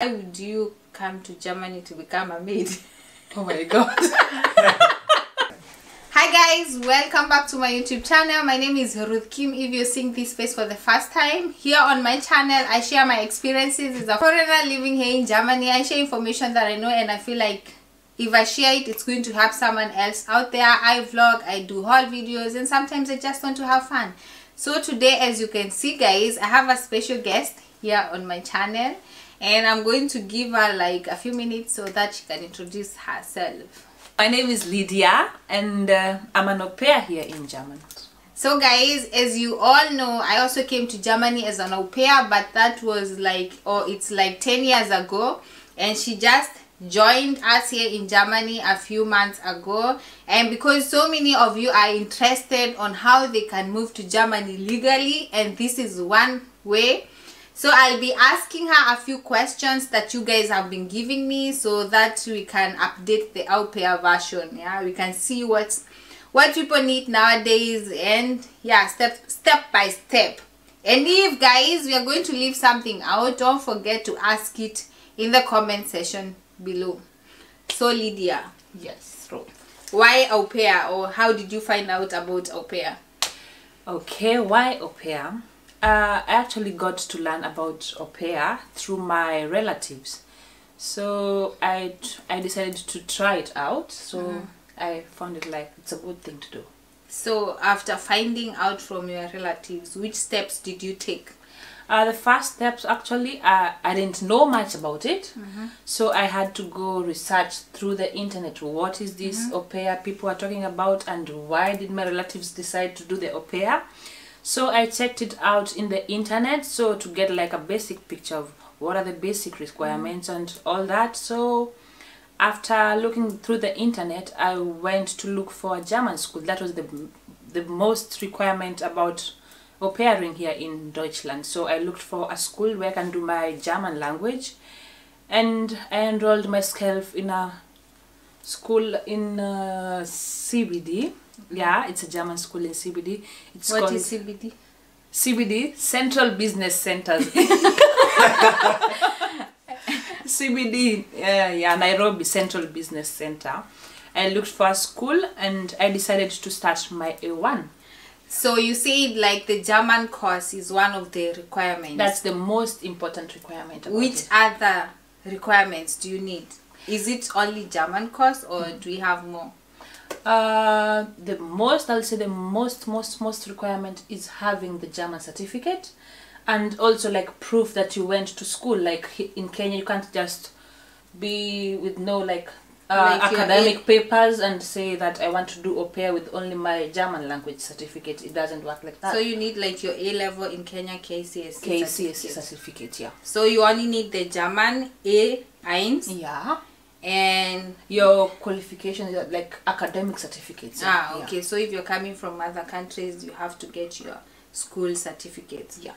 Why would you come to Germany to become a maid? Oh my god. Hi guys, welcome back to my YouTube channel. My name is Ruth Qym. If you're seeing this face for the first time, here on my channel, I share my experiences as a foreigner living here in Germany. I share information that I know and I feel like if I share it, it's going to help someone else out there. I vlog, I do haul videos, and sometimes I just want to have fun. So today, as you can see guys, I have a special guest here on my channel and I'm going to give her like a few minutes so that she can introduce herself. My name is Lydia and uh, I'm an au pair here in Germany. So guys, as you all know, I also came to Germany as an au pair, but that was like, or oh, it's like 10 years ago. And she just joined us here in Germany a few months ago. And because so many of you are interested on how they can move to Germany legally, and this is one way so i'll be asking her a few questions that you guys have been giving me so that we can update the au pair version yeah? We can see what what people need nowadays and yeah step step by step. And if guys we are going to leave something out don't forget to ask it in the comment section below. So lydia yes. why au pair or how did you find out about au pair okay why au pair uh, I actually got to learn about au pair through my relatives. So I, I decided to try it out. So mm. I found it like it's a good thing to do. So after finding out from your relatives, which steps did you take? Uh, the first steps actually, uh, I didn't know much about it. Mm -hmm. So I had to go research through the internet. What is this mm -hmm. au pair people are talking about and why did my relatives decide to do the au pair? So i checked it out in the internet so to get like a basic picture of what are the basic requirements mm. and all that. So after looking through the internet i went to look for a german school. That was the the most requirement about au pairing here in deutschland. So i looked for a school where i can do my german language and i enrolled myself in a school in uh, cbd yeah, it's a German school in CBD. It's what called is CBD? CBD, Central Business Centers. CBD, uh, yeah, Nairobi Central Business Center. I looked for a school and I decided to start my A1. So you said like the German course is one of the requirements. That's the most important requirement. Which it. other requirements do you need? Is it only German course or mm. do we have more? Uh, the most I'll say the most most most requirement is having the German certificate and also like proof that you went to school like in Kenya you can't just be with no like, uh, like academic papers and say that I want to do au pair with only my German language certificate. It doesn't work like that. So you need like your A level in Kenya KCSE, KCSE certificate. certificate. yeah. So you only need the German A1. Yeah and your qualifications like academic certificates. Ah okay. Yeah. so if you're coming from other countries you have to get your school certificates. Yeah.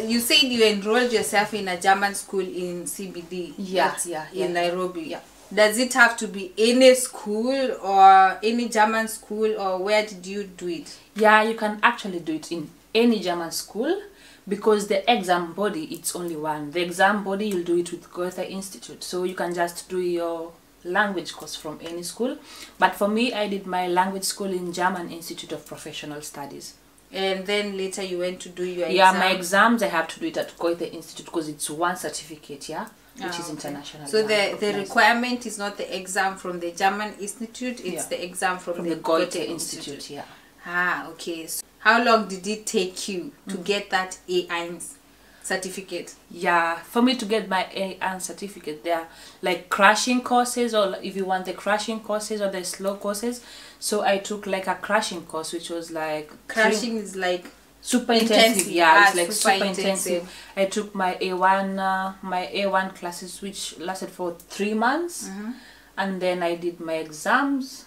You said you enrolled yourself in a german school in cbd yeah yeah, yeah in nairobi. Yeah. Does it have to be any school or any german school or where did you do it? Yeah you can actually do it in any german school because the exam body it's only one. The exam body you'll do it with Goethe Institute. So you can just do your language course from any school. But for me I did my language school in German Institute of Professional Studies. And then later you went to do your yeah exam. my exams I have to do it at Goethe Institute because it's one certificate yeah which ah, is international so the the requirement is not the exam from the German Institute it's yeah. the exam from, from the, the Goethe, Goethe Institute. Institute. yeah. Ah okay. so how long did it take you to mm. get that A1 certificate? Yeah, for me to get my A1 certificate, there are like crashing courses or if you want the crashing courses or the slow courses. So I took like a crashing course which was like... Crashing is like super intensive, intensive. yeah ah, it's like super, super intensive. intensive. i took my a1 uh, my a1 classes which lasted for three months mm -hmm. and then i did my exams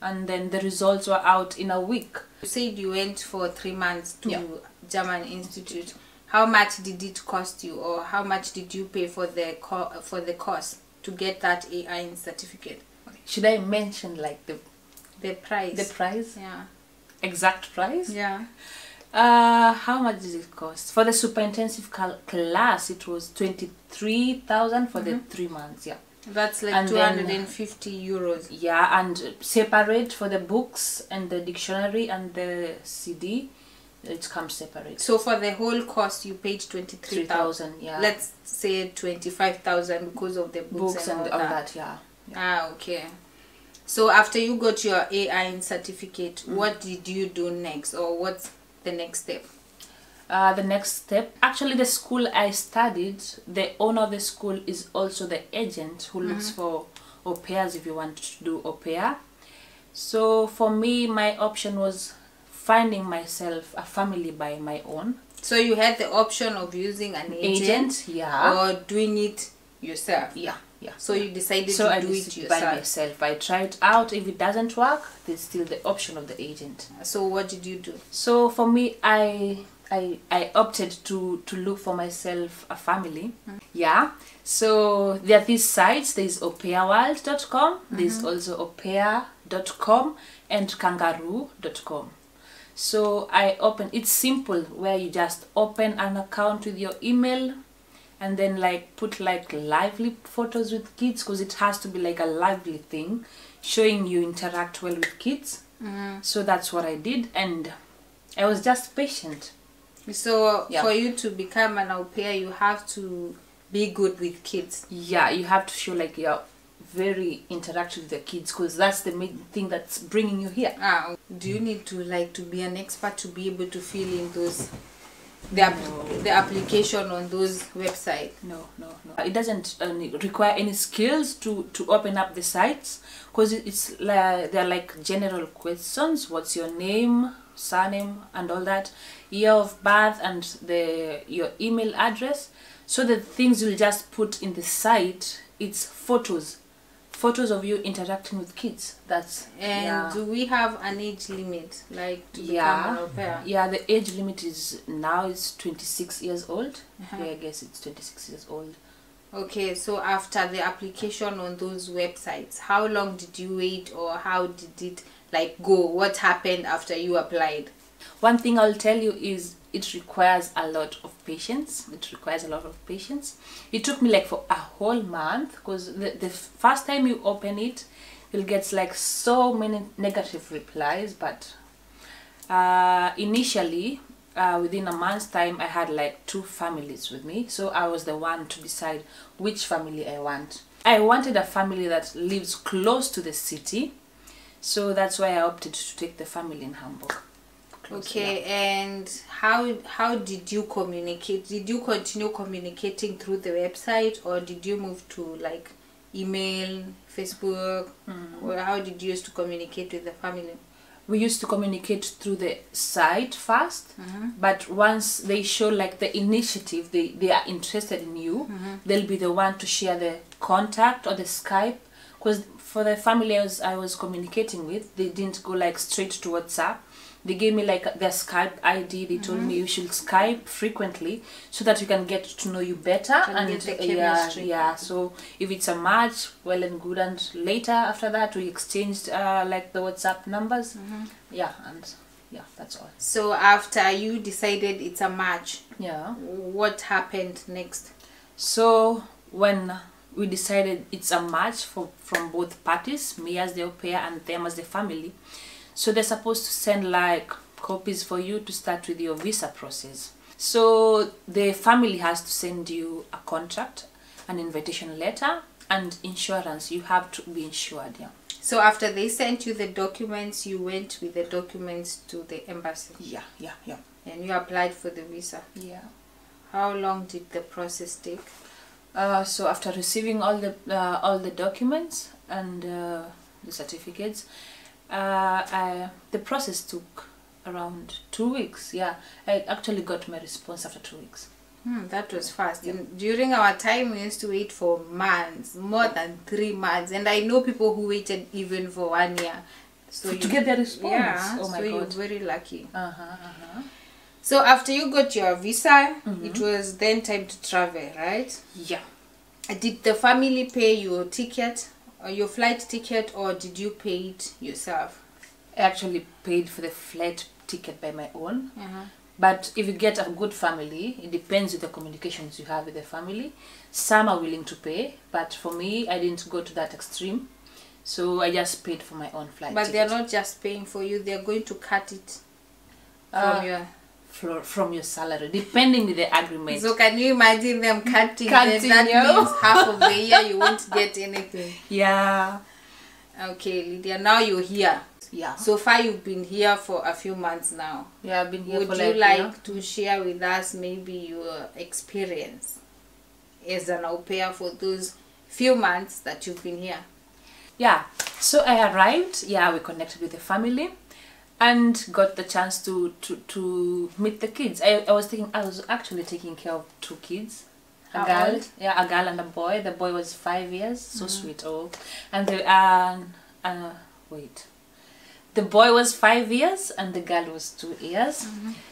and then the results were out in a week you said you went for three months to yeah. German Institute. How much did it cost you, or how much did you pay for the for the course to get that A1 certificate? Should I mention like the the price? The price? Yeah. Exact price? Yeah. Uh, how much did it cost? For the super intensive class, it was 23,000 for the three months, yeah. That's like And then- 250 euros. Yeah, and separate for the books and the dictionary and the CD, it comes separate. So for the whole cost, you paid 23,000. 3,000, yeah. Let's say 25,000 because of the books, books and, and all all that. that, yeah. Ah, okay. So after you got your A1 certificate, Mm. what did you do next, or what's the next step? Uh, the next step, actually, the school I studied, the owner of the school is also the agent who looks for au pairs if you want to do au pair. So for me, my option was finding myself a family by my own So you had the option of using an agent, agent, yeah, or doing it yourself. yeah, yeah. So you decided so to I do it did by yourself. myself. I tried out. If it doesn't work, there's still the option of the agent. So what did you do? So for me, I I I opted to to look for myself a family. Mm. Yeah. So there are these sites. There's aupairworld.com. There's mm-hmm. also aupair.com and kangaroo.com. So I open. It's simple where you just open an account with your email and then like put like lively photos with kids because it has to be like a lively thing showing you interact well with kids mm-hmm. so that's what i did and i was just patient So Yeah. for you to become an au pair, you have to be good with kids. yeah you have to show like you're very interactive with the kids because that's the main thing that's bringing you here Ah, do you need to like to be an expert to be able to fill in those the app- No. the application on those websites? no no no it doesn't uh, require any skills to to open up the sites because it's like they're like general questions what's your name surname and all that year of birth and the your email address so the things you'll just put in the site it's photos photos of you interacting with kids that's And yeah. do we have an age limit, like to become yeah an au pair? yeah the age limit is now is 26 years old Uh-huh. yeah i guess it's 26 years old Okay, so after the application on those websites, how long did you wait, or how did it like go? What happened after you applied? One thing I'll tell you is it requires a lot of patience. It requires a lot of patience. It took me like for a whole month because the, the first time you open it, you'll get like so many negative replies. But uh, initially, uh, within a month's time, I had like two families with me. So I was the one to decide which family I want. I wanted a family that lives close to the city. So that's why I opted to take the family in Hamburg. Okay, and how how did you communicate? Did you continue communicating through the website, or did you move to like email, Facebook, hmm. or how did you used to communicate with the family? we used to communicate through the site 1st mm-hmm. but once they show like the initiative they, they are interested in you mm-hmm. they'll be the one to share the contact or the skype because for the family I was, I was communicating with they didn't go like straight to whatsapp they gave me like their skype id they told mm-hmm. me you should skype frequently so that you can get to know you better Can and get the uh, yeah chemistry. yeah so if it's a match well and good and later after that we exchanged uh, like the whatsapp numbers. Mm-hmm. Yeah and yeah that's all. So after you decided it's a match, yeah. what happened next? so when we decided it's a match for from both parties me as the au pair and them as the family so they're supposed to send like copies for you to start with your visa process. So the family has to send you a contract an invitation letter and insurance. You have to be insured yeah. So after they sent you the documents, you went with the documents to the embassy? Yeah yeah yeah. And you applied for the visa. yeah. How long did the process take? Uh, so after receiving all the uh, all the documents and uh, the certificates, uh, I, the process took around two weeks. Yeah, I actually got my response after two weeks. Hmm, that was fast. In, during our time, we used to wait for months, more than three months, and I know people who waited even for one year. So To get their response? Yeah, Oh my so you're God. very lucky. Uh huh. Uh-huh. So after you got your visa, Mm-hmm. it was then time to travel, right? Yeah. Did the family pay your ticket, your flight ticket, or did you pay it yourself? I actually paid for the flight ticket by my own Uh-huh. But if you get a good family, it depends with the communications you have with the family. Some are willing to pay, but for me, I didn't go to that extreme. So I just paid for my own flight. But they're not just paying for you; they're going to cut it from Uh, your. Fro- from your salary, depending with the agreement. So can you imagine them cutting? Cutting, that means half of the year you won't get anything. yeah, Okay, Lydia. Now you're here. yeah. So far, you've been here for a few months now. Yeah, I've been here Would you like, like to share with us maybe your experience as an au pair for those few months that you've been here? Yeah, so I arrived. Yeah, we connected with the family, and got the chance to to to meet the kids. I, I was thinking I was actually taking care of two kids. A How girl, old? yeah, a girl and a boy. The boy was five years, so sweet, oh, and the uh, uh, wait, the boy was five years and the girl was two years.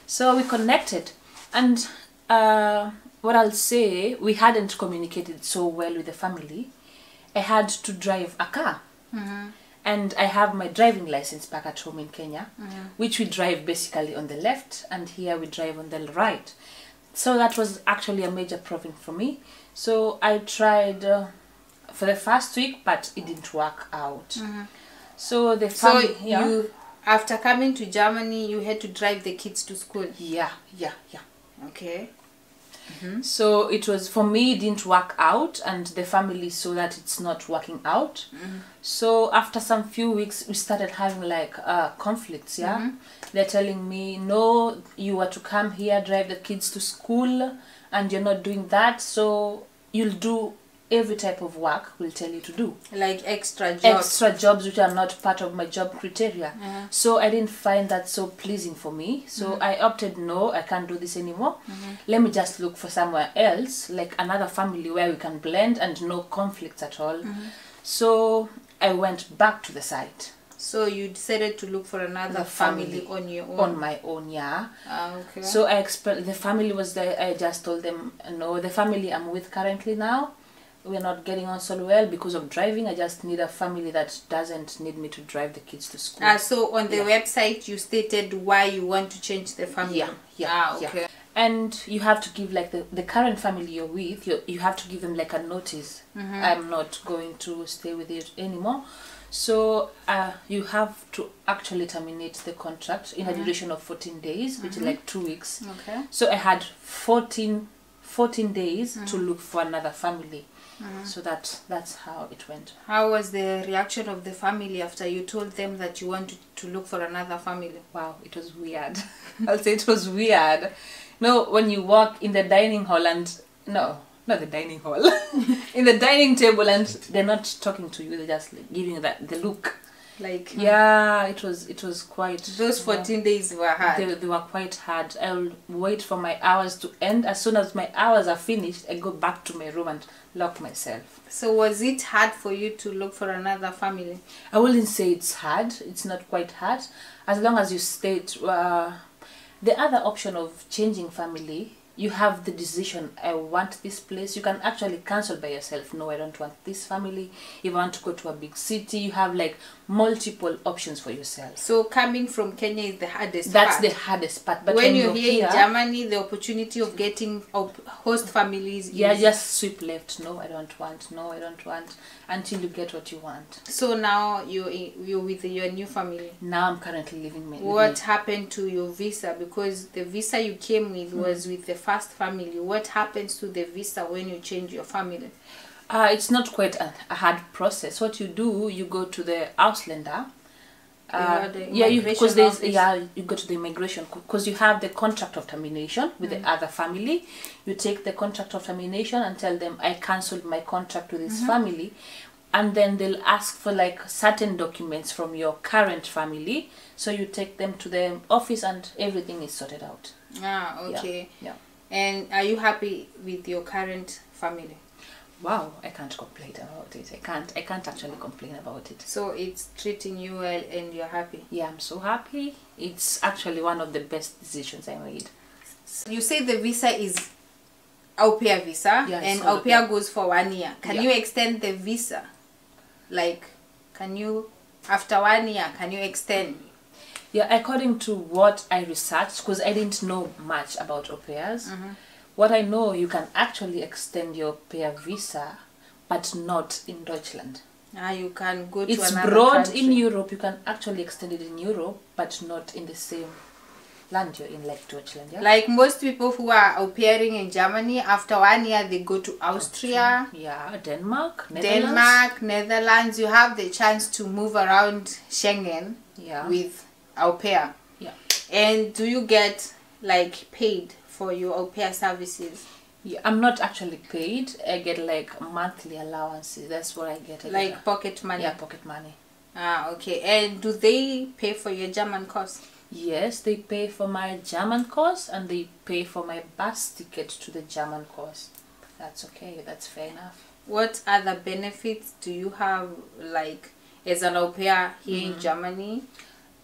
So we connected, and uh, what I'll say, we hadn't communicated so well with the family. I had to drive a car and I have my driving license back at home in Kenya, which we drive basically on the left, and here we drive on the right. So that was actually a major problem for me. So I tried uh, for the first week, but it didn't work out. So the So family, yeah, you, after coming to Germany, you had to drive the kids to school. yeah, yeah, yeah. Okay. Mm-hmm. So it was for me it didn't work out and the family saw that it's not working out. Mm-hmm. So after some few weeks we started having like uh, conflicts, yeah. Mm-hmm. They're telling me, "No, you are to come here drive the kids to school and you're not doing that, so you'll do every type of work we'll tell you to do." Like extra jobs. extra jobs which are not part of my job criteria. Uh-huh. So I didn't find that so pleasing for me. So mm-hmm. I opted no, I can't do this anymore. Mm-hmm. Let me just look for somewhere else, like another family where we can blend and no conflicts at all. Mm-hmm. So I went back to the site So you decided to look for another family, family on your own. on my own, yeah. Ah, okay. So I explained the family was there. I just told them no. The family I'm with currently now, we're not getting on so well because of driving. I just need a family that doesn't need me to drive the kids to school. Ah, so on the Yeah. website you stated why you want to change the family. Yeah, yeah, Ah, yeah. okay. And you have to give like the, the current family you're with, you, you have to give them like a notice. I'm not going to stay with you anymore. So uh, you have to actually terminate the contract in a duration of 14 days, which is like two weeks. Okay. So I had 14, 14 days to look for another family. Uh-huh. So that that's how it went. How was the reaction of the family after you told them that you wanted to look for another family? Wow, it was weird. I'll say it was weird. No, when you walk in the dining hall and no, not the dining hall, in the dining table and they're not talking to you, they're just like giving you that the look. Like Yeah, it was it was quite. those 14 days were hard. They, they were quite hard. I'll wait for my hours to end. As soon as my hours are finished, I go back to my room and lock myself. So was it hard for you to look for another family? I wouldn't say it's hard. It's not quite hard. As long as you state uh, the other option of changing family, you have the decision. I want this place. You can actually cancel by yourself. No, I don't want this family. If I want to go to a big city, you have like multiple options for yourself. So coming from Kenya is the hardest That's part. the hardest part. But when, when, you're here in Germany, the opportunity of getting host families yeah, is just sweep left. No, I don't want. No, I don't want. Until you get what you want. So now you're in, you're with your new family. Now I'm currently living my. What happened to your visa? Because the visa you came with Hmm. was with the first family. What happens to the visa when you change your family? Uh, it's not quite a, a hard process. What you do, you go to the Ausländer. Uh, Yeah, yeah, you because there's office. yeah you go to the immigration because you have the contract of termination with Mm. the other family. You take the contract of termination and tell them I cancelled my contract with this Mm-hmm. family, and then they'll ask for like certain documents from your current family. So you take them to the office and everything is sorted out. Ah, Yeah, okay. Yeah. And are you happy with your current family? Wow, I can't complain about it. I can't. I can't actually complain about it. So it's treating you well and you're happy. Yeah, I'm so happy. It's actually one of the best decisions I made. You say the visa is au pair visa Yeah, and au pair goes for one year. Can Yeah. you extend the visa? Like, can you, after one year, can you extend? Yeah, according to what I researched, because I didn't know much about au pairs, what I know, you can actually extend your pair visa, but not in Deutschland. Ah, you can go to It's another broad country. in Europe. You can actually extend it in Europe, but not in the same land you're in, like Deutschland. Yeah. Like most people who are au pairing in Germany, after one year they go to Austria, yeah, Denmark, Netherlands. Denmark, Netherlands. You have the chance to move around Schengen Yeah. with au pair. Yeah. And do you get like paid for your au pair services? Yeah, I'm not actually paid. I get like monthly allowances. That's what I get. I Like get pocket money? yeah, pocket money. Ah, okay. And do they pay for your German course? Yes, they pay for my German course and they pay for my bus ticket to the German course. That's okay. That's fair enough. What other benefits do you have like as an au pair here Mm-hmm. in Germany?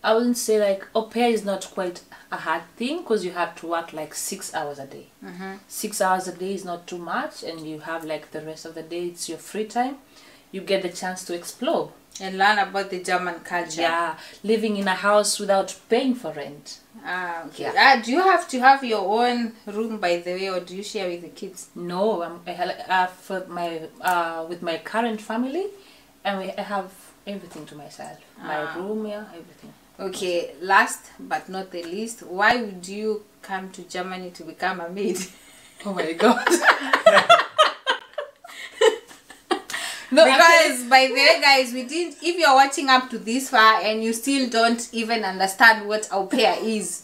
I wouldn't say like au pair is not quite a hard thing because you have to work like six hours a day. Mm-hmm. Six hours a day is not too much, and you have like the rest of the day it's your free time. You get the chance to explore. And learn about the German culture. Yeah, living in a house without paying for rent. Ah, okay. Yeah. Ah, do you have to have your own room by the way, or do you share with the kids? No, I'm, I ha- uh, for my uh, with my current family, and we, I have everything to myself. Ah. My room, yeah, everything. Okay, last but not the least, why would you come to Germany to become a maid? Oh my god. no, because by the way, guys, we didn't. If you're watching up to this far and you still don't even understand what au pair is,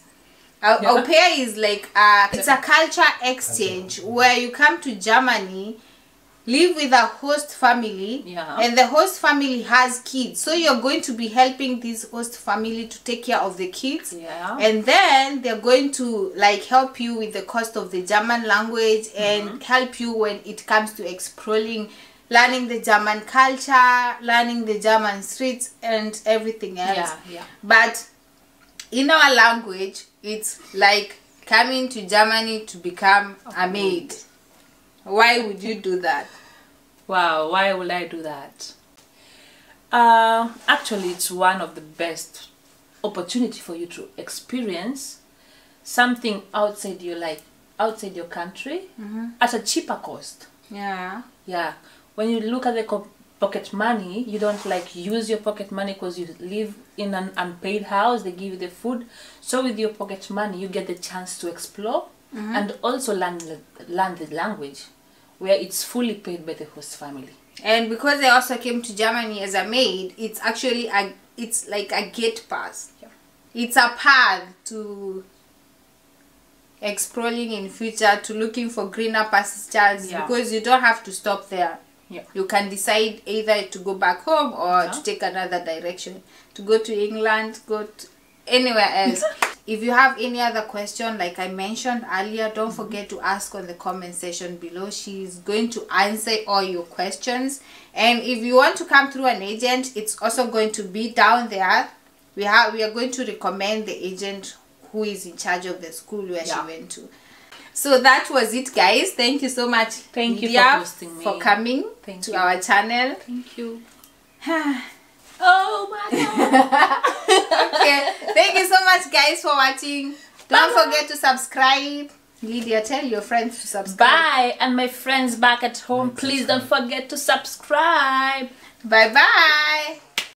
au, Yeah. au pair is like a, it's a culture exchange where you come to Germany, live with a host family, Yeah. and the host family has kids, so you're going to be helping this host family to take care of the kids. Yeah. And then they're going to like help you with the cost of the German language and Mm-hmm. help you when it comes to exploring, learning the German culture, learning the German streets and everything else. yeah, yeah. But in our language, it's like coming to Germany to become a maid. Why would you do that? Wow, why would I do that? Uh, actually, it's one of the best opportunity for you to experience something outside your like outside your country at a cheaper cost. Yeah. Yeah, when you look at the co- pocket money, you don't like use your pocket money because you live in an unpaid house. They give you the food, so with your pocket money, you get the chance to explore and also learn the, learn the language, where it's fully paid by the host family. And because I also came to Germany as a maid, it's actually a it's like a gate pass. Yeah. It's a path to exploring in future to looking for greener pastures Yeah. because you don't have to stop there. Yeah. You can decide either to go back home or Yeah. to take another direction. To go to England, go to anywhere else. if you have any other question, like I mentioned earlier, don't forget to ask on the comment section below. She's going to answer all your questions. And if you want to come through an agent, it's also going to be down there. We have we are going to recommend the agent who is in charge of the school where Yeah. she went to. So that was it, guys. Thank you so much, Thank you for hosting me. for coming Thank to you. our channel. Thank you. oh my god. okay. Thank you so much guys for watching. Don't forget to subscribe. Lydia tell your friends to subscribe. Bye, and my friends back at home, please don't forget to subscribe. bye bye